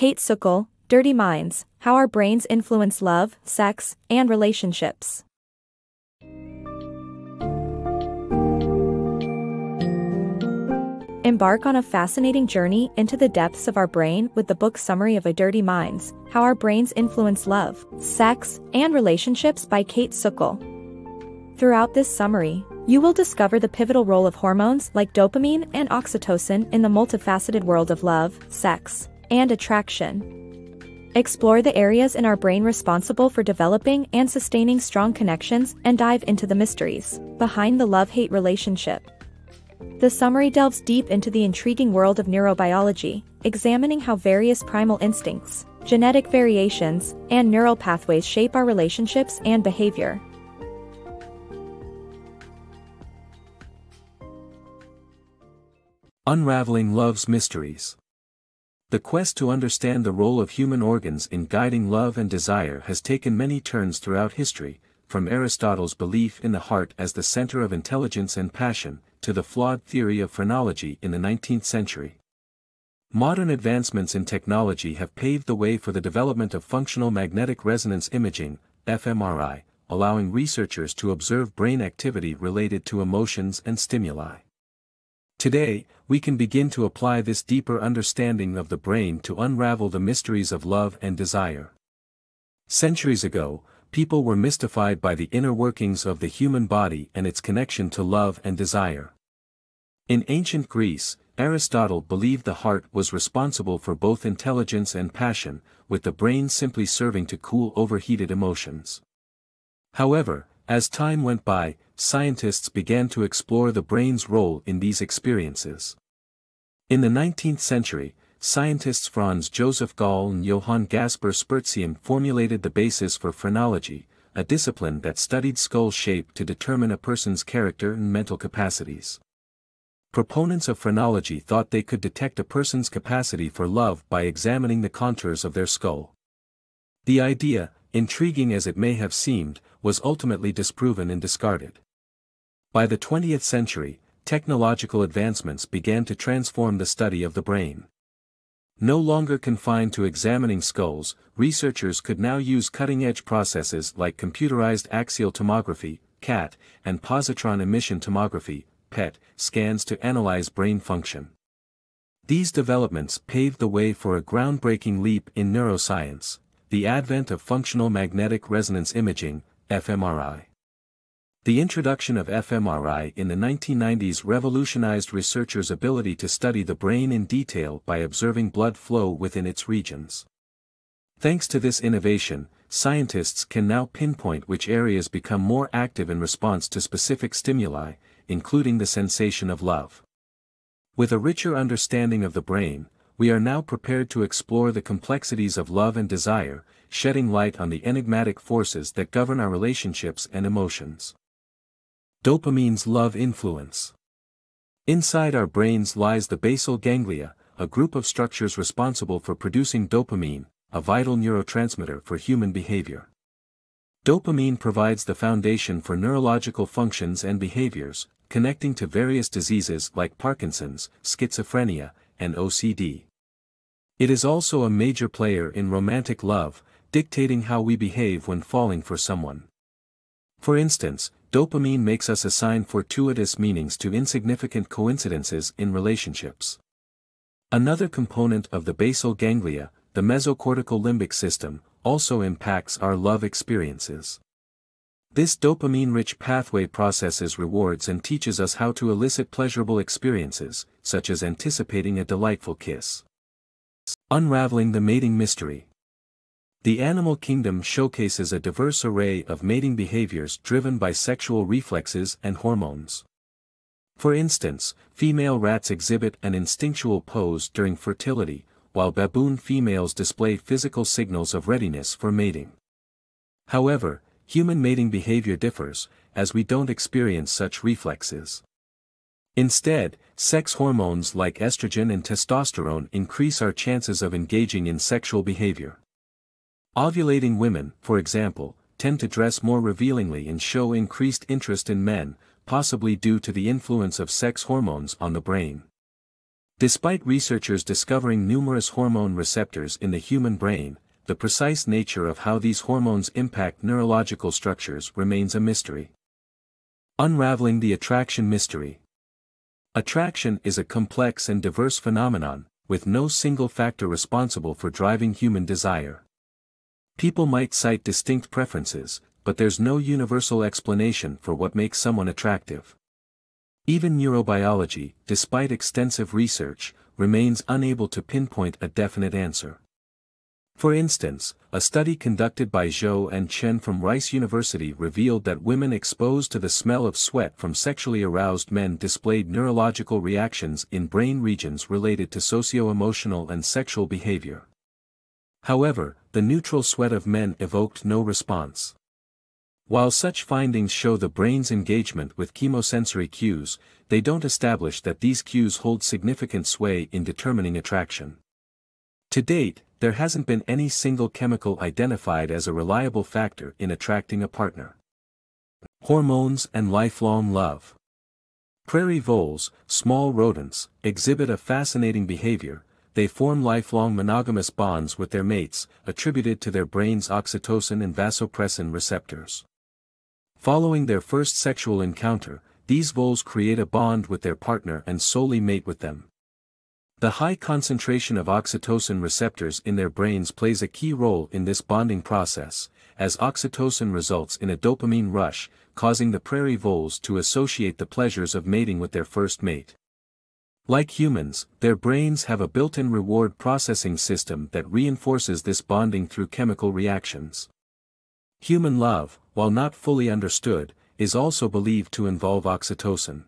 Kayt Sukel, Dirty Minds How Our Brains Influence Love, Sex, and Relationships. Embark on a fascinating journey into the depths of our brain with the book Summary of a Dirty Minds How Our Brains Influence Love, Sex, and Relationships by Kayt Sukel. Throughout this summary, you will discover the pivotal role of hormones like dopamine and oxytocin in the multifaceted world of love, sex, and attraction. Explore the areas in our brain responsible for developing and sustaining strong connections and dive into the mysteries behind the love-hate relationship. The summary delves deep into the intriguing world of neurobiology, examining how various primal instincts, genetic variations, and neural pathways shape our relationships and behavior. Unraveling Love's Mysteries The quest to understand the role of human organs in guiding love and desire has taken many turns throughout history, from Aristotle's belief in the heart as the center of intelligence and passion, to the flawed theory of phrenology in the 19th century. Modern advancements in technology have paved the way for the development of functional magnetic resonance imaging, fMRI, allowing researchers to observe brain activity related to emotions and stimuli. Today, we can begin to apply this deeper understanding of the brain to unravel the mysteries of love and desire. Centuries ago, people were mystified by the inner workings of the human body and its connection to love and desire. In ancient Greece, Aristotle believed the heart was responsible for both intelligence and passion, with the brain simply serving to cool overheated emotions. However, as time went by, scientists began to explore the brain's role in these experiences. In the 19th century, scientists Franz Joseph Gall and Johann Caspar Spurzheim formulated the basis for phrenology, a discipline that studied skull shape to determine a person's character and mental capacities. Proponents of phrenology thought they could detect a person's capacity for love by examining the contours of their skull. The idea, intriguing as it may have seemed, was ultimately disproven and discarded. By the 20th century, technological advancements began to transform the study of the brain. No longer confined to examining skulls, researchers could now use cutting-edge processes like computerized axial tomography, CAT, and positron emission tomography, PET, scans to analyze brain function. These developments paved the way for a groundbreaking leap in neuroscience, the advent of functional magnetic resonance imaging, fMRI. The introduction of fMRI in the 1990s revolutionized researchers' ability to study the brain in detail by observing blood flow within its regions. Thanks to this innovation, scientists can now pinpoint which areas become more active in response to specific stimuli, including the sensation of love. With a richer understanding of the brain, we are now prepared to explore the complexities of love and desire, shedding light on the enigmatic forces that govern our relationships and emotions. Dopamine's love influence. Inside our brains lies the basal ganglia, a group of structures responsible for producing dopamine, a vital neurotransmitter for human behavior. Dopamine provides the foundation for neurological functions and behaviors, connecting to various diseases like Parkinson's, schizophrenia, and OCD. It is also a major player in romantic love, dictating how we behave when falling for someone. For instance, dopamine makes us assign fortuitous meanings to insignificant coincidences in relationships. Another component of the basal ganglia, the mesocortical limbic system, also impacts our love experiences. This dopamine-rich pathway processes rewards and teaches us how to elicit pleasurable experiences, such as anticipating a delightful kiss. Unraveling the mating mystery. The animal kingdom showcases a diverse array of mating behaviors driven by sexual reflexes and hormones. For instance, female rats exhibit an instinctual pose during fertility, while baboon females display physical signals of readiness for mating. However, human mating behavior differs, as we don't experience such reflexes. Instead, sex hormones like estrogen and testosterone increase our chances of engaging in sexual behavior. Ovulating women, for example, tend to dress more revealingly and show increased interest in men, possibly due to the influence of sex hormones on the brain. Despite researchers discovering numerous hormone receptors in the human brain, the precise nature of how these hormones impact neurological structures remains a mystery. Unraveling the attraction mystery. Attraction is a complex and diverse phenomenon, with no single factor responsible for driving human desire. People might cite distinct preferences, but there's no universal explanation for what makes someone attractive. Even neurobiology, despite extensive research, remains unable to pinpoint a definite answer. For instance, a study conducted by Zhou and Chen from Rice University revealed that women exposed to the smell of sweat from sexually aroused men displayed neurological reactions in brain regions related to socio-emotional and sexual behavior. However, the neutral sweat of men evoked no response. While such findings show the brain's engagement with chemosensory cues, they don't establish that these cues hold significant sway in determining attraction. To date, there hasn't been any single chemical identified as a reliable factor in attracting a partner. Hormones and lifelong love. Prairie voles, small rodents, exhibit a fascinating behavior, they form lifelong monogamous bonds with their mates, attributed to their brain's oxytocin and vasopressin receptors. Following their first sexual encounter, these voles create a bond with their partner and solely mate with them. The high concentration of oxytocin receptors in their brains plays a key role in this bonding process, as oxytocin results in a dopamine rush, causing the prairie voles to associate the pleasures of mating with their first mate. Like humans, their brains have a built-in reward processing system that reinforces this bonding through chemical reactions. Human love, while not fully understood, is also believed to involve oxytocin.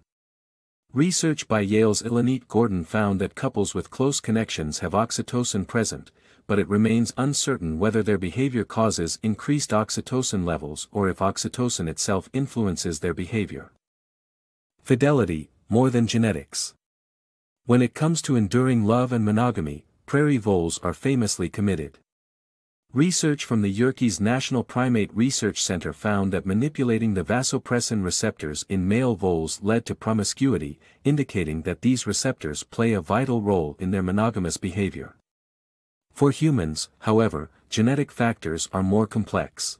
Research by Yale's Ilanit Gordon found that couples with close connections have oxytocin present, but it remains uncertain whether their behavior causes increased oxytocin levels or if oxytocin itself influences their behavior. Fidelity, more than genetics. When it comes to enduring love and monogamy, prairie voles are famously committed. Research from the Yerkes National Primate Research Center found that manipulating the vasopressin receptors in male voles led to promiscuity, indicating that these receptors play a vital role in their monogamous behavior. For humans, however, genetic factors are more complex.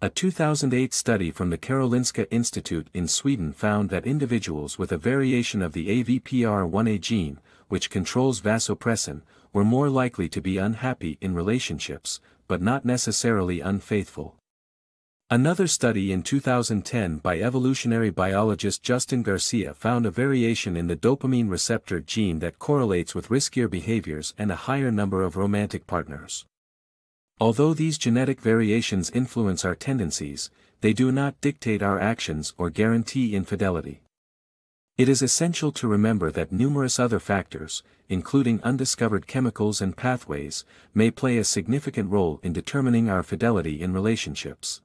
A 2008 study from the Karolinska Institute in Sweden found that individuals with a variation of the AVPR1A gene, which controls vasopressin, were more likely to be unhappy in relationships, but not necessarily unfaithful. Another study in 2010 by evolutionary biologist Justin Garcia found a variation in the dopamine receptor gene that correlates with riskier behaviors and a higher number of romantic partners. Although these genetic variations influence our tendencies, they do not dictate our actions or guarantee infidelity. It is essential to remember that numerous other factors, including undiscovered chemicals and pathways, may play a significant role in determining our fidelity in relationships.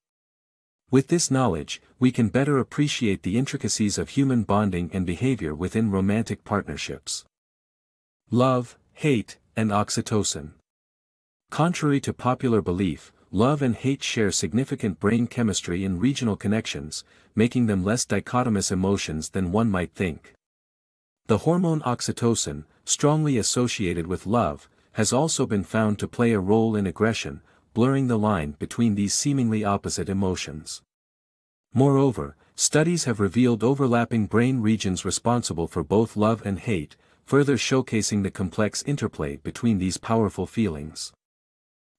With this knowledge, we can better appreciate the intricacies of human bonding and behavior within romantic partnerships. Love, hate, and oxytocin. Contrary to popular belief, love and hate share significant brain chemistry and regional connections, making them less dichotomous emotions than one might think. The hormone oxytocin, strongly associated with love, has also been found to play a role in aggression, blurring the line between these seemingly opposite emotions. Moreover, studies have revealed overlapping brain regions responsible for both love and hate, further showcasing the complex interplay between these powerful feelings.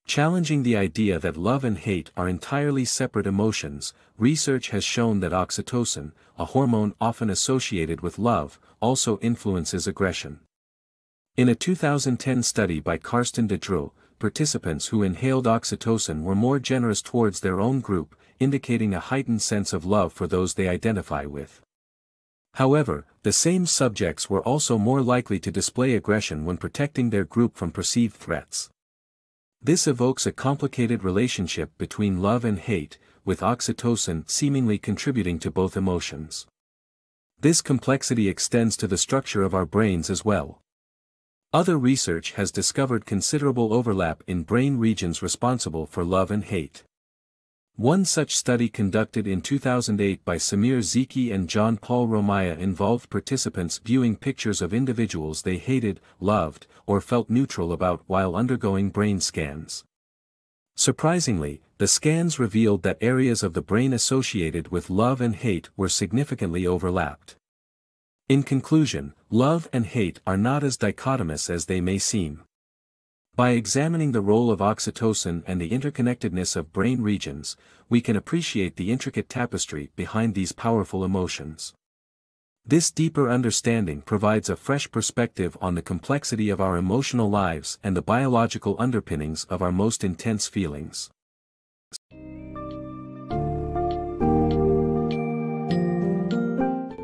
Challenging the idea that love and hate are entirely separate emotions, research has shown that oxytocin, a hormone often associated with love, also influences aggression. In a 2010 study by Carsten De Dreu, participants who inhaled oxytocin were more generous towards their own group, indicating a heightened sense of love for those they identify with. However, the same subjects were also more likely to display aggression when protecting their group from perceived threats. This evokes a complicated relationship between love and hate, with oxytocin seemingly contributing to both emotions. This complexity extends to the structure of our brains as well. Other research has discovered considerable overlap in brain regions responsible for love and hate. One such study conducted in 2008 by Samir Zeki and John Paul Romaya involved participants viewing pictures of individuals they hated, loved, or felt neutral about while undergoing brain scans. Surprisingly, the scans revealed that areas of the brain associated with love and hate were significantly overlapped. In conclusion, love and hate are not as dichotomous as they may seem. By examining the role of oxytocin and the interconnectedness of brain regions, we can appreciate the intricate tapestry behind these powerful emotions. This deeper understanding provides a fresh perspective on the complexity of our emotional lives and the biological underpinnings of our most intense feelings.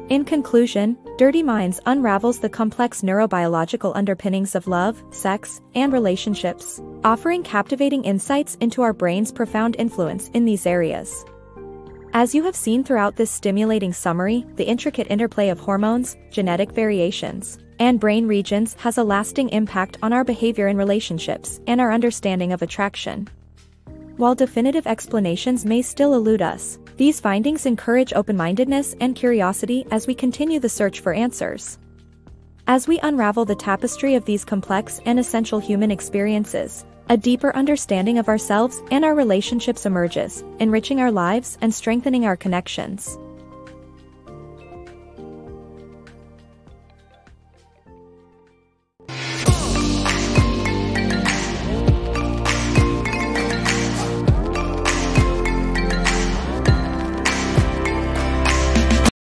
In conclusion, Dirty Minds unravels the complex neurobiological underpinnings of love, sex, and relationships, offering captivating insights into our brain's profound influence in these areas. As you have seen throughout this stimulating summary, the intricate interplay of hormones, genetic variations, and brain regions has a lasting impact on our behavior in relationships and our understanding of attraction. While definitive explanations may still elude us, these findings encourage open-mindedness and curiosity as we continue the search for answers. As we unravel the tapestry of these complex and essential human experiences, a deeper understanding of ourselves and our relationships emerges, enriching our lives and strengthening our connections.